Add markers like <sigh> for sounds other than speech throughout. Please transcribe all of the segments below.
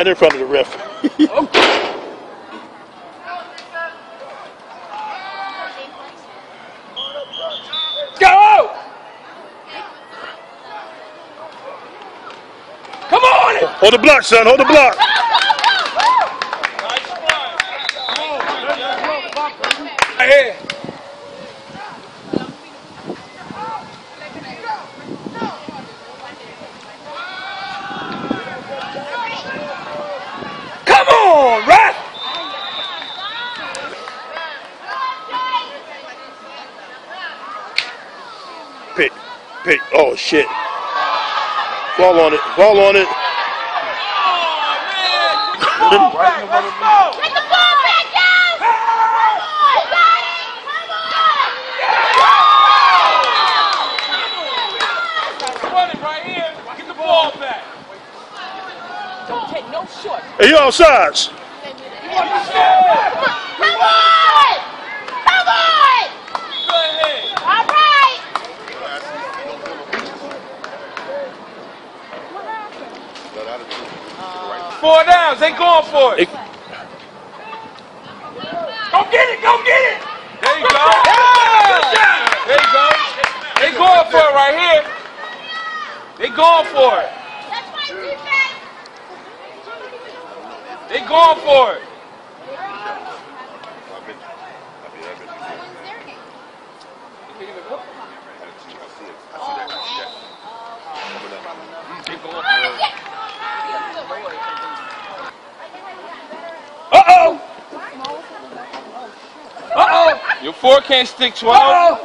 right in front of the ref. <laughs> Go! Come on! Hold the block, son. Hold the block. Right here. Come on, ref! Pick. Pick. Oh, shit. Fall on it. Fall on it. Take the ball back down! Come on! Got it! Come on! Run it right here. Get the ball back. Don't take no short. Hey, you offsides. Come on! Come on! Go ahead. All right! Four downs. They going for it. Hey, Go get it. Go get it. There you go. There you go. They going for it right here. They going for it. That's my defense! They going for it. They going for it. Uh oh. Uh oh. Your four can't stick 12.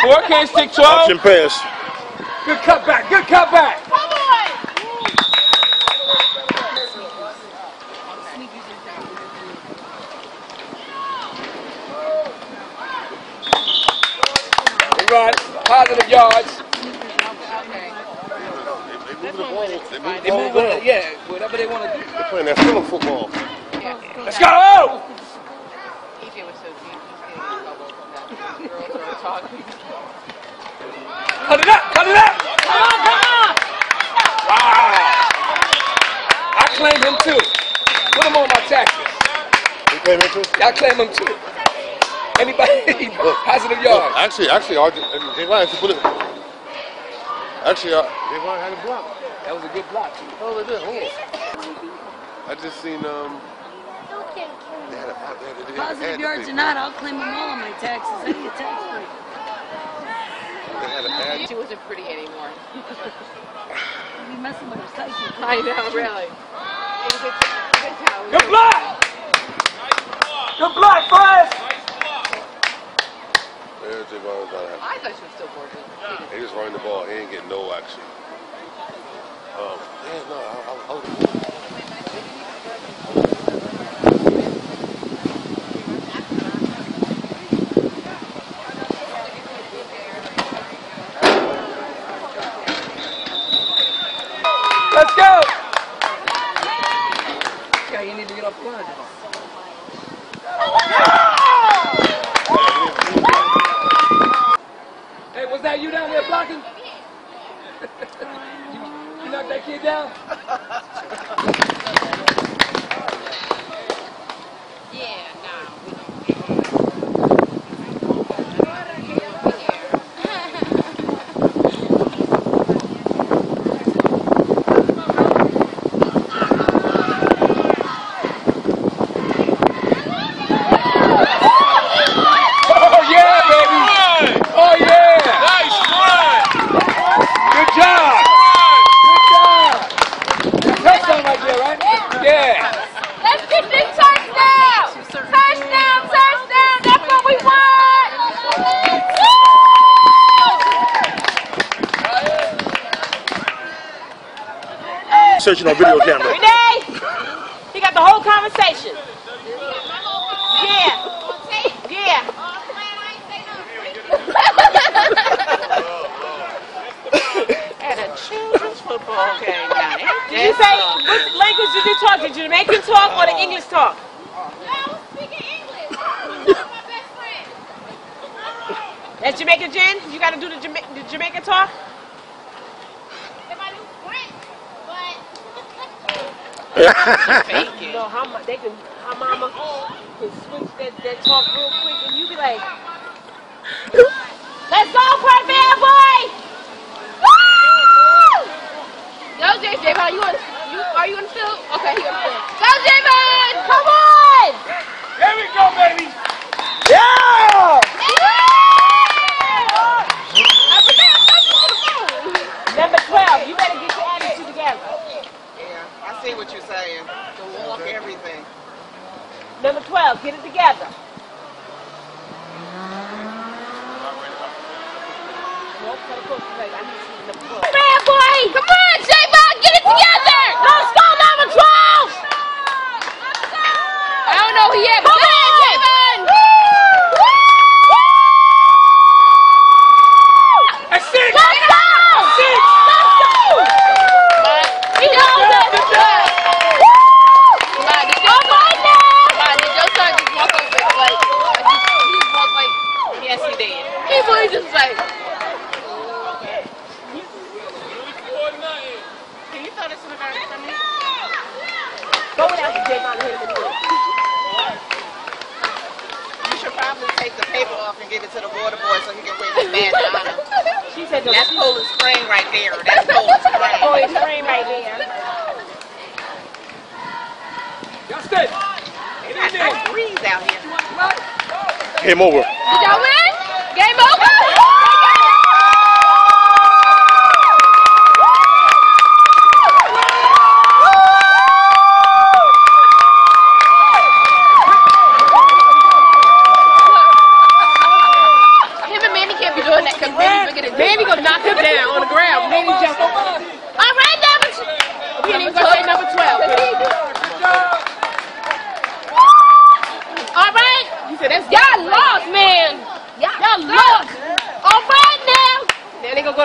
Four can't stick 12. option pass. Good cutback. Good cutback. Come on! They run. Positive yards. They move with it. Yeah, whatever they want to do. They're playing that Fulham football. Let's go. EJ was so deep, Cut it up. Cut it up. Come on, come on! Wow. I claim him too. Put him on my taxes. You came into? I claim him too. Anybody <laughs> positive yards? Actually, actually, Arj- Javon actually put it. Actually, uh, Javon had a block. That was a good block. Oh, they did. Hold on. I just seen um. They had a, they had, they had, Positive yards or not, I'll claim them all on my taxes. I get tax free. They had a ad. She wasn't pretty anymore. You messing with her psyche. I know, really. It good, good time. Good block. Good block, Fred. Yeah, Javon was not happy. I thought she was still working. He just running the ball. He ain't getting no action. Um, yeah, no, I, I, I was. Let's go. Yeah, you need to get off the line. Hey, was that you down there blocking? you, you knocked that kid down? Yeah, no. Oh yeah, baby! Oh yeah! Nice run! Good job! Good job! Touchdown right there, right? Yeah. Let's get this touchdown! Touchdown, touchdown! That's what we want! Searching on video camera. Renee! He got the whole conversation. Yeah. Yeah. At a children's football game now. Did you say, something? what language did you talk? Did you Jamaican talk or the oh. English talk? I was speaking English. <laughs> That's Jamaican Jen? You got to do the, Jama- the Jamaican talk? Fake You it. know, how mu- they can, how mama can switch that, that talk real quick and you be like, let's go, Cranberry boy! Woo! Go, J. Javon. You want? You are you in the field? Okay, he on the field. Go, Javon. Come on. There we go, baby. Yeah! Up and down. Go to the phone. Number 12, you better get your attitude together. Yeah, I see what you're saying. The walk, everything. Number 12, get it together. Nope, tell the coach to play. I need to see number 12. Man, boy. Come on, Javon. Get it together. Let's go, number 12. I don't know who he is, but go ahead, Javon. That's it. Let's go. Six. Let's go. He knows it. Ma, did Oh, my God. Ma, did your son just walk over like, like he just walk like, yes, he did. He was just like, Can you throw this in the garbage for me? Go without the Javon and hit him in the middle. You should probably take the paper off and give it to the water boy so he can wear his badge of honor. She said, no, That's she- Poland spring right there. That's Poland spring. It's rain right there. Justin. It's not no breeze out here. Game over. did y'all win? Game over? Him and Manny can't be doing that because Manny's looking at Manny gonna knock him down on the ground. Manny jump over. All right, number two. He didn't even go say number 12. All right. He said, that's y'all lost, man. Y'all lost. All right now.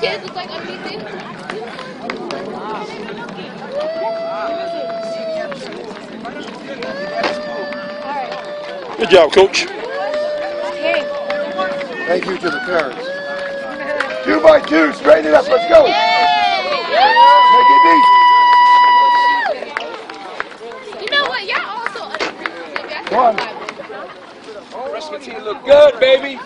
kids look like underneath it. Good job, coach. Thank you to the parents. Two by two, straighten it up, let's go. Make it easy. You know what? Y'all also underrated. Come on. Freshman team look good, baby.